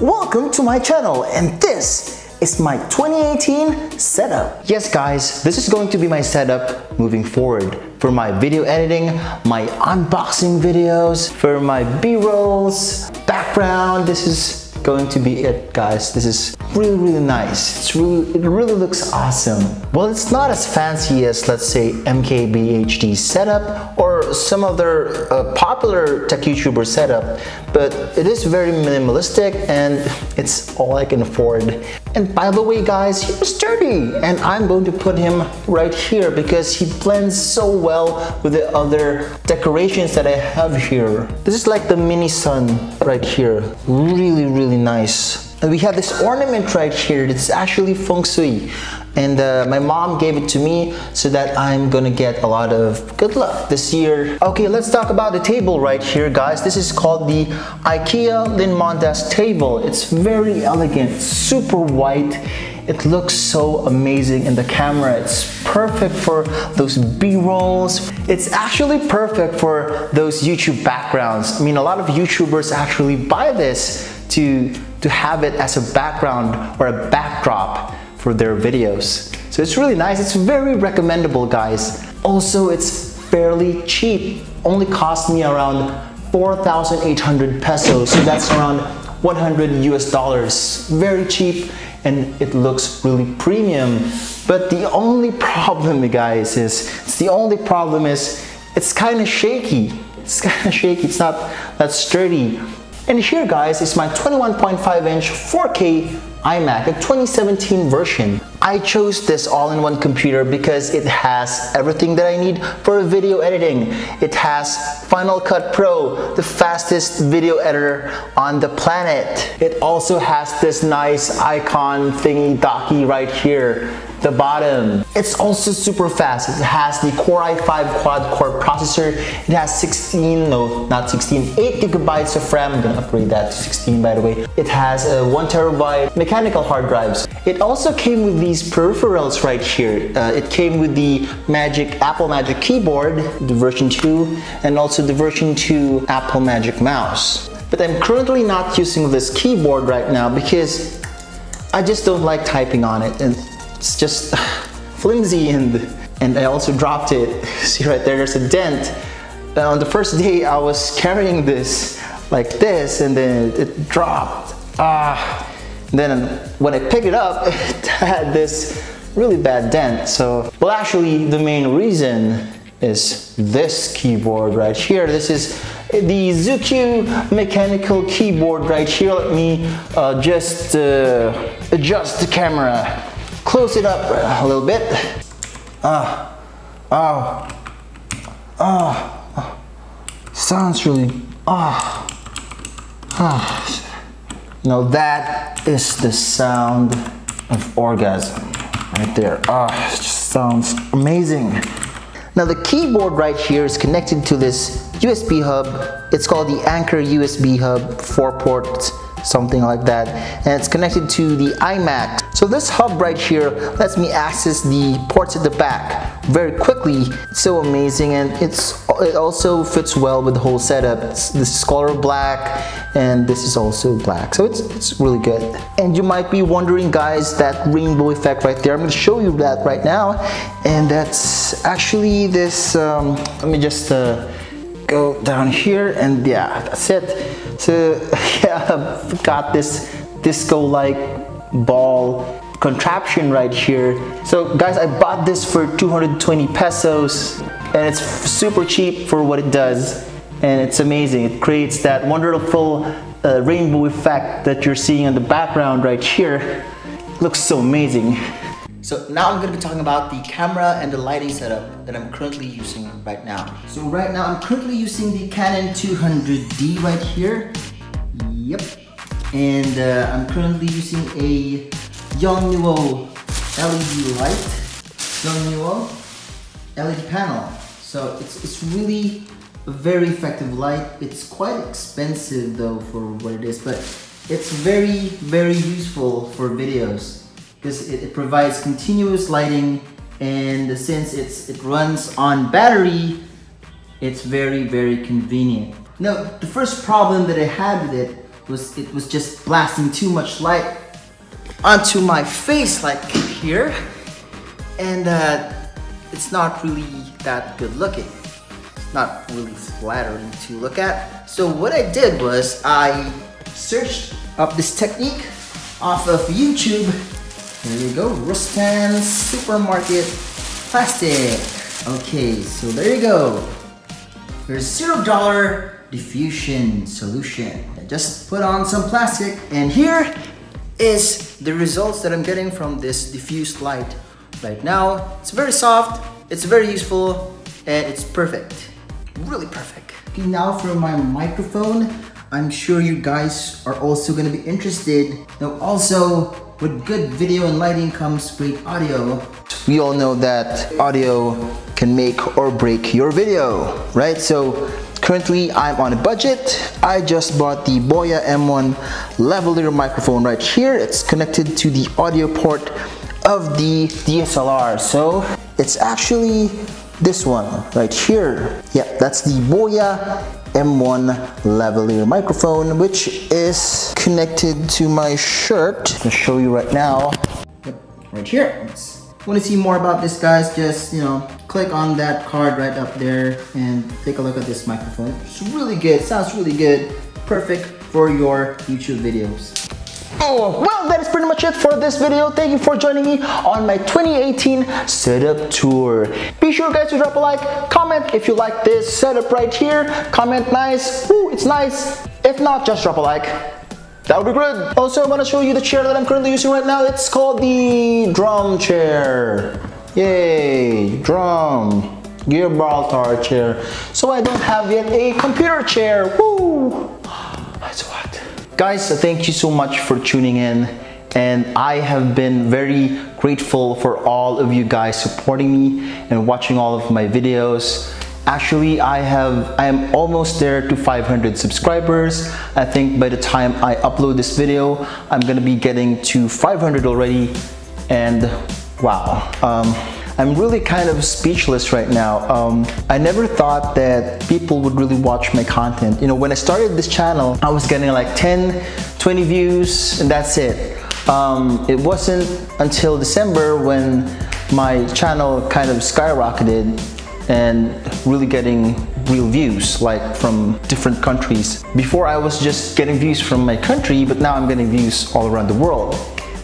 welcome to my channel and this is my 2018 setup. Yes guys, this is going to be my setup moving forward for my video editing, my unboxing videos, for my b-rolls, background, this is going to be it guys. This is really really nice. It's really, it really looks awesome. Well it's not as fancy as let's say MKBHD setup or some other uh, popular tech YouTuber setup but it is very minimalistic and it's all I can afford. And by the way guys, here's Sturdy and I'm going to put him right here because he blends so well with the other decorations that I have here. This is like the mini sun right here. Really really nice. And we have this ornament right here. It's actually feng shui. And uh, my mom gave it to me so that I'm gonna get a lot of good luck this year. Okay, let's talk about the table right here, guys. This is called the IKEA Linmondas table. It's very elegant, super white. It looks so amazing in the camera. It's perfect for those B-rolls. It's actually perfect for those YouTube backgrounds. I mean, a lot of YouTubers actually buy this to, to have it as a background or a backdrop for their videos. So it's really nice. It's very recommendable, guys. Also, it's fairly cheap. Only cost me around 4,800 pesos. So that's around 100 US dollars. Very cheap and it looks really premium. But the only problem, guys, is it's the only problem is it's kind of shaky. It's kind of shaky. It's not that sturdy. And here guys is my 21.5 inch 4K iMac, a 2017 version. I chose this all-in-one computer because it has everything that I need for video editing. It has Final Cut Pro, the fastest video editor on the planet. It also has this nice icon thingy docky right here the bottom. It's also super fast. It has the Core i5 quad core processor. It has 16, no, not 16, 8 gigabytes of RAM. I'm gonna upgrade that to 16 by the way. It has a 1 terabyte mechanical hard drives. It also came with these peripherals right here. Uh, it came with the Magic Apple Magic keyboard, the version 2, and also the version 2 Apple Magic mouse. But I'm currently not using this keyboard right now because I just don't like typing on it and it's just flimsy and and I also dropped it. See right there, there's a dent. On the first day I was carrying this like this and then it dropped. Ah. Then when I picked it up, it had this really bad dent. So, well actually the main reason is this keyboard right here. This is the ZooQ mechanical keyboard right here. Let me uh, just uh, adjust the camera close it up a little bit. Ah, oh, oh, sounds really, ah, ah. Now that is the sound of orgasm right there. Ah, it just sounds amazing. Now the keyboard right here is connected to this USB hub. It's called the Anker USB hub, four ports something like that. And it's connected to the iMac. So this hub right here lets me access the ports at the back very quickly. It's so amazing and it's it also fits well with the whole setup. It's, this is color black and this is also black. So it's, it's really good. And you might be wondering guys that rainbow effect right there. I'm to show you that right now. And that's actually this um, let me just uh, go down here and yeah that's it so yeah, I've got this disco-like ball contraption right here. So guys, I bought this for 220 pesos and it's super cheap for what it does. And it's amazing. It creates that wonderful uh, rainbow effect that you're seeing in the background right here. Looks so amazing. So now I'm gonna be talking about the camera and the lighting setup that I'm currently using right now. So right now I'm currently using the Canon 200D right here. Yep. And uh, I'm currently using a Yongnuo LED light. Yongnuo LED panel. So it's, it's really a very effective light. It's quite expensive though for what it is, but it's very, very useful for videos because it, it provides continuous lighting and since it's it runs on battery it's very very convenient. Now the first problem that I had with it was it was just blasting too much light onto my face like here and uh, it's not really that good looking. It's not really flattering to look at. So what I did was I searched up this technique off of YouTube there you go Rustan supermarket plastic okay so there you go there's zero dollar diffusion solution I just put on some plastic and here is the results that I'm getting from this diffused light right now. It's very soft, it's very useful, and it's perfect. Really perfect. Okay, now for my microphone. I'm sure you guys are also gonna be interested. Now also, with good video and lighting comes great audio. We all know that audio can make or break your video, right? So Currently, I'm on a budget. I just bought the Boya M1 lavalier microphone right here. It's connected to the audio port of the DSLR. So it's actually this one right here. Yeah, that's the Boya M1 lavalier microphone, which is connected to my shirt. I'll show you right now. Right here. Want to see more about this guys, just, you know, click on that card right up there and take a look at this microphone. It's really good, sounds really good. Perfect for your YouTube videos. Oh, well, that is pretty much it for this video. Thank you for joining me on my 2018 setup tour. Be sure guys to drop a like, comment if you like this setup right here. Comment nice, Ooh, it's nice. If not, just drop a like. That would be good. Also, I want to show you the chair that I'm currently using right now. It's called the drum chair. Yay, drum. Gibraltar chair. So I don't have yet a computer chair. Woo! Guys, thank you so much for tuning in. And I have been very grateful for all of you guys supporting me and watching all of my videos. Actually, I have I am almost there to 500 subscribers. I think by the time I upload this video, I'm gonna be getting to 500 already. And wow, um, I'm really kind of speechless right now. Um, I never thought that people would really watch my content. You know, when I started this channel, I was getting like 10, 20 views, and that's it. Um, it wasn't until December when my channel kind of skyrocketed and really getting real views like from different countries. Before I was just getting views from my country, but now I'm getting views all around the world.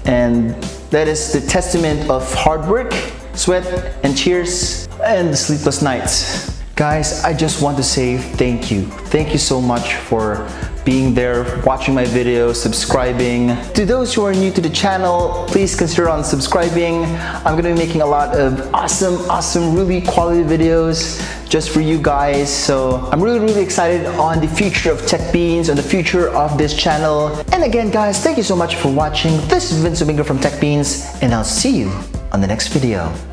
And that is the testament of hard work, sweat, and tears, and sleepless nights. Guys, I just want to say thank you. Thank you so much for being there, watching my videos, subscribing. To those who are new to the channel, please consider on subscribing. I'm gonna be making a lot of awesome, awesome, really quality videos just for you guys. So I'm really, really excited on the future of Tech Beans, on the future of this channel. And again, guys, thank you so much for watching. This is Vince Domingo from Tech Beans, and I'll see you on the next video.